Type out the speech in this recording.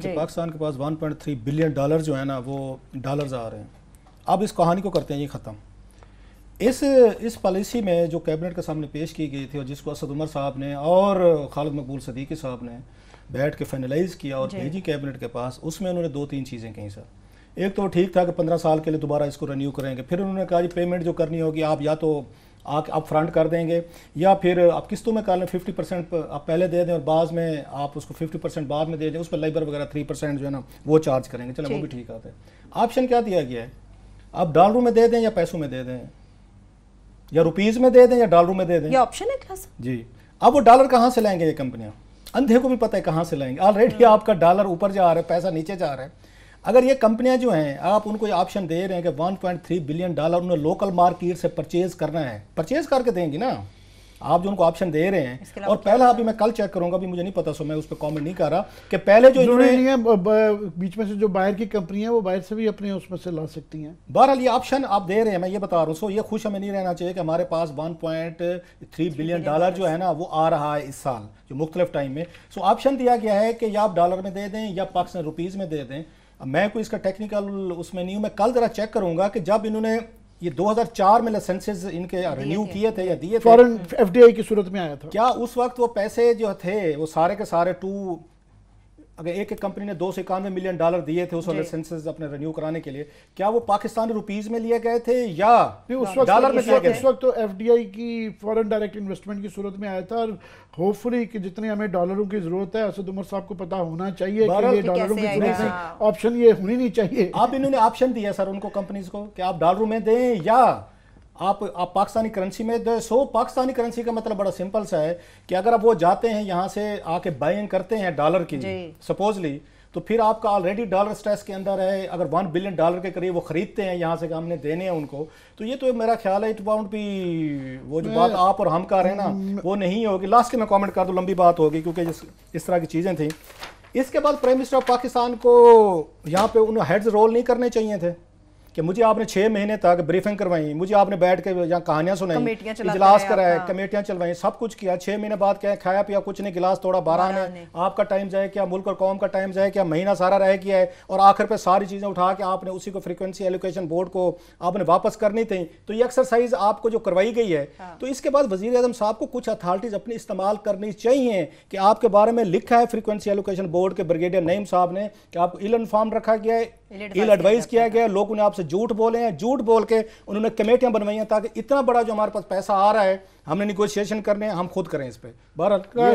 कि पाकिस्तान के पास 1.3 billion dollar जो है ना वो डॉलर्स आ रहे हैं। अब इस कहानी को करते हैं ये ख़त्म। इस इस पॉलिसी में जो कैबिनेट के सामने पेश की गई थी और जिसको असद उमर साहब ने और खालिद मकबूल सदीकी साहब ने बैठ के फाइनलाइज किया और भेजी कैबिनेट के पास उसमें उन्होंने दो तीन चीज़ें कही सर। एक तो ठीक था कि पंद्रह साल के लिए दोबारा इसको रिन्यू करेंगे फिर उन्होंने कहा जी पेमेंट जो करनी होगी आप या तो आप आप फ्रंट कर देंगे या फिर आप किस्तों में कर लें फिफ्टी परसेंट आप पहले दे दें और बाद में आप उसको फिफ्टी परसेंट बाद में दे दें उस पर लेबर वगैरह थ्री परसेंट जो है ना वो चार्ज करेंगे। चलो वो भी ठीक आता है। ऑप्शन क्या दिया गया है? आप डॉलरों में दे दें या पैसों में दे दें? या रुपीज़ में दे दें या डॉलरों में दे दें? ये ऑप्शन है क्या जी। अब वो डॉलर कहाँ से लाएँगे ये कंपनियाँ अंधे को भी पता है कहाँ से लाएँगे। ऑलरेडी हाँ। आपका डॉलर ऊपर जा रहा है पैसा नीचे जा रहा है। अगर ये कंपनियाँ जो हैं आप उनको ये ऑप्शन दे रहे हैं कि 1.3 बिलियन डॉलर उन्हें लोकल मार्केट से परचेज करना है। परचेज करके देंगी ना? आप जो उनको ऑप्शन दे रहे हैं और पहला अभी मैं कल चेक करूँगा अभी मुझे नहीं पता सो मैं उस पर कॉमेंट नहीं कर रहा कि पहले जो नहीं है बीच में से जो बाहर की कंपनी है वो बाहर से भी अपने उसमें से ला सकती हैं। बहरहाल ये ऑप्शन आप दे रहे हैं मैं ये बता रहा हूँ सो ये खुश हमें नहीं रहना चाहिए कि हमारे पास वन बिलियन डॉलर जो है ना वो आ रहा है इस साल जो मुख्तलिफ़ टाइम में। सो ऑप्शन दिया गया है कि या आप डॉलर में दे दें या पाकिस्तान रुपीज़ में दे दें। मैं कोई इसका टेक्निकल उसमें नहीं हूँ मैं कल ज़रा चेक करूँगा कि जब इन्होंने ये 2004 में लाइसेंसेज इनके रिन्यू किए थे या दिए थे फॉरेन एफडीआई की सूरत में आया था। क्या उस वक्त वो पैसे जो थे वो सारे के सारे टू अगर एक एक कंपनी ने दो सौ इक्यानवे मिलियन डॉलर दिए थे उस लाइसेंसेज अपने रिन्यू कराने के लिए क्या वो पाकिस्तानी रुपीज़ में लिए गए थे या उस वक्त डॉलर में उस वक्त तो एफडीआई की फॉरेन डायरेक्ट इन्वेस्टमेंट की सूरत में आया था और होपफुली कि जितने हमें डॉलरों की ज़रूरत है असद उमर साहब को पता होना चाहिए कि ये डॉलरों की ज़रूरत है। ऑप्शन ये होनी नहीं चाहिए। आप इन्होंने ऑप्शन दिया सर उनको कंपनीज़ को कि आप डॉलरों में दें या आप आप पाकिस्तानी करेंसी में दे सो पाकिस्तानी करेंसी का मतलब बड़ा सिंपल सा है कि अगर आप वो जाते हैं यहाँ से आके बाइंग करते हैं डॉलर की सपोजली तो फिर आपका ऑलरेडी डॉलर स्ट्रेस के अंदर है अगर वन बिलियन डॉलर के करीब वो खरीदते हैं यहाँ से हमने देने हैं उनको तो ये तो मेरा ख्याल है इट बाउंड भी वो जो बात आप और हम कर रहे हैं ना वो नहीं होगी। लास्ट के मैं कमेंट कर दूँ लंबी बात होगी क्योंकि इस तरह की चीज़ें थी। इसके बाद प्राइम मिनिस्टर ऑफ़ पाकिस्तान को यहाँ पे उन्हें हेड्स रोल नहीं करने चाहिए थे। कि मुझे आपने छह महीने तक ब्रीफिंग करवाई मुझे आपने बैठ के यहाँ कहानियाँ सुनाई इजलास कराए कमेटियाँ चलवाई सब कुछ किया छह महीने बाद क्या खाया पिया कुछ नहीं गिलास थोड़ा बारह ने आपका टाइम जाए क्या मुल्क और कौम का टाइम जाए क्या महीना सारा रह गया है और आखिर पे सारी चीज़ें उठा के आपने उसी को फ्रिक्वेंसी एलोकेशन बोर्ड को आपने वापस करनी थी तो ये एक्सरसाइज आपको जो करवाई गई है हाँ। तो इसके बाद वजी अजम साहब को कुछ अथॉरिटीज अपनी इस्तेमाल करनी चाहिए कि आपके बारे में लिखा है फ्रिक्वेंसी एलोकेशन बोर्ड के ब्रिगेडियर नईम साहब ने कि आपको इल इन्फॉर्म रखा गया है इल एडवाइस किया गया लोग उन्हें आपसे झूठ बोले हैं, झूठ बोल के उन्होंने कमेटियाँ बनवाई हैं ताकि इतना बड़ा जो हमारे पास पैसा आ रहा है, हमने निगोशिएशन करने हम खुद करें इस पर बहरहाल